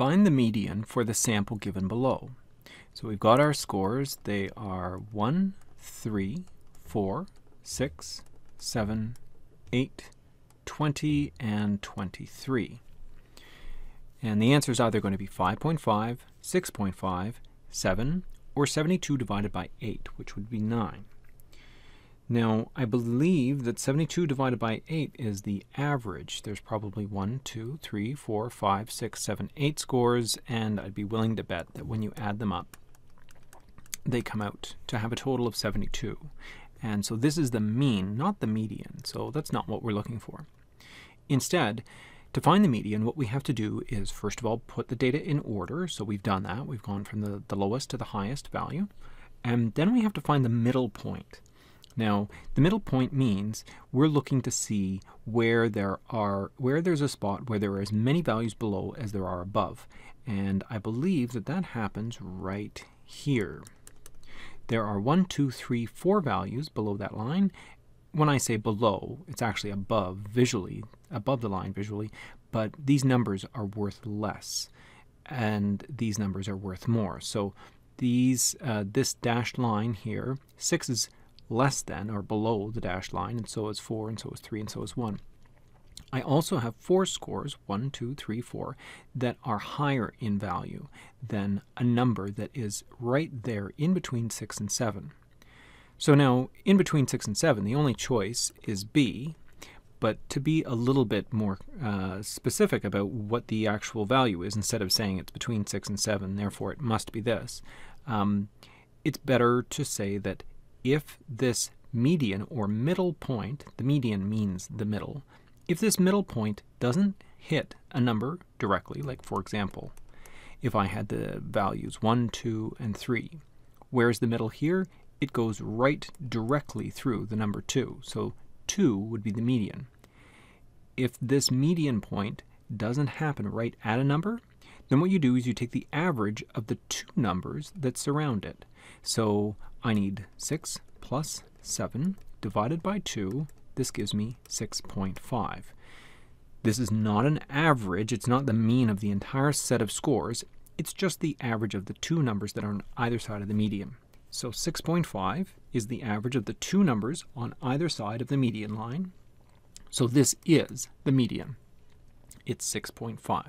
Find the median for the sample given below. So we've got our scores. They are 1, 3, 4, 6, 7, 8, 20, and 23. And the answer is either going to be 5.5, 6.5, 7, or 72 divided by 8, which would be 9. Now, I believe that 72 divided by 8 is the average. There's probably 1, 2, 3, 4, 5, 6, 7, 8 scores, and I'd be willing to bet that when you add them up, they come out to have a total of 72. And so this is the mean, not the median. So that's not what we're looking for. Instead, to find the median, what we have to do is first of all put the data in order. So we've done that. We've gone from the, the lowest to the highest value. And then we have to find the middle point. Now, the middle point means we're looking to see where there are where there's a spot where there are as many values below as there are above. And I believe that that happens right here. There are one, two, three, four values below that line. When I say below, it's actually above visually, above the line visually, but these numbers are worth less and these numbers are worth more. So these uh, this dashed line here, 6 is less than or below the dashed line, and so is 4, and so is 3, and so is 1. I also have four scores, one, two, three, four, that are higher in value than a number that is right there in between 6 and 7. So now, in between 6 and 7, the only choice is B, but to be a little bit more uh, specific about what the actual value is, instead of saying it's between 6 and 7, therefore it must be this, um, it's better to say that if this median or middle point, the median means the middle, if this middle point doesn't hit a number directly, like for example, if I had the values 1, 2, and 3, where's the middle here? It goes right directly through the number 2, so 2 would be the median. If this median point doesn't happen right at a number, then what you do is you take the average of the two numbers that surround it. So I need 6 plus 7 divided by 2 this gives me 6.5. This is not an average, it's not the mean of the entire set of scores, it's just the average of the two numbers that are on either side of the median. So 6.5 is the average of the two numbers on either side of the median line. So this is the median. It's 6.5.